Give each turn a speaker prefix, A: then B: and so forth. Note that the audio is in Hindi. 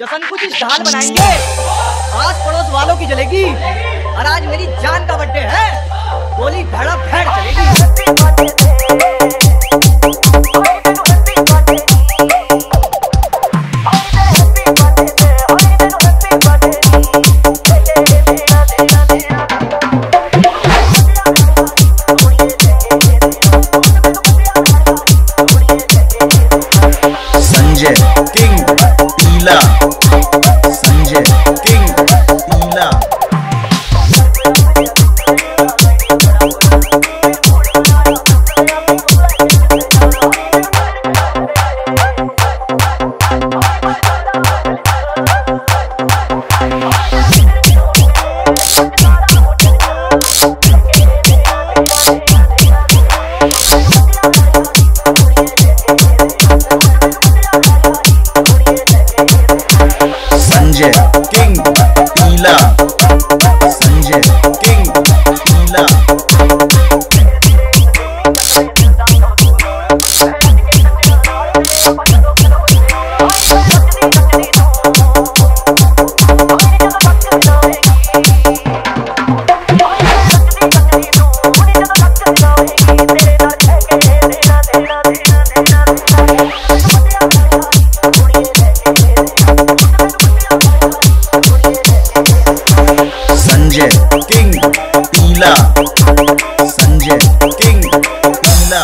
A: जशन कुछ इस ढाल बनाएँगे। आज पड़ोस वालों की जलेगी। और आज मेरी जान का बर्थडे है। गोली भड़ा
B: भैर चलेगी। संजय किंग पीला। संजय किंग पीला।